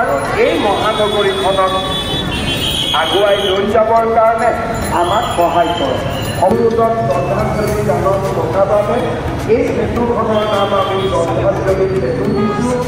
আৰু এই মহানগৰীখনক আগুৱাই লৈ যাবৰ কাৰণে আমাক সহায় কৰে। সংযোগত শ্ৰদ্ধাঞ্জলি জানৰ থকা বাবে এই সেতুখনৰ নাম আমি শ্ৰদ্ধাঞ্জলি সেতু দিছোঁ।